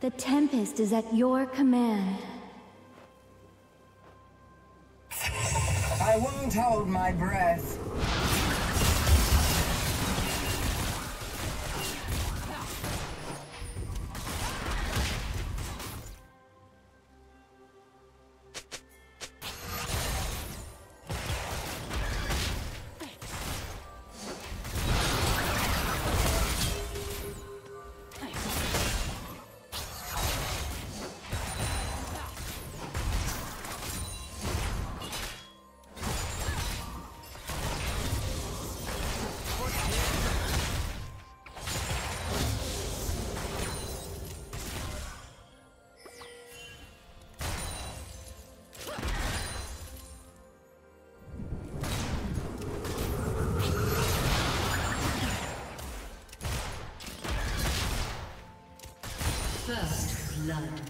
The Tempest is at your command. I won't hold my breath. Blood.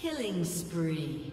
Killing spree.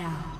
Down.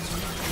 Legend.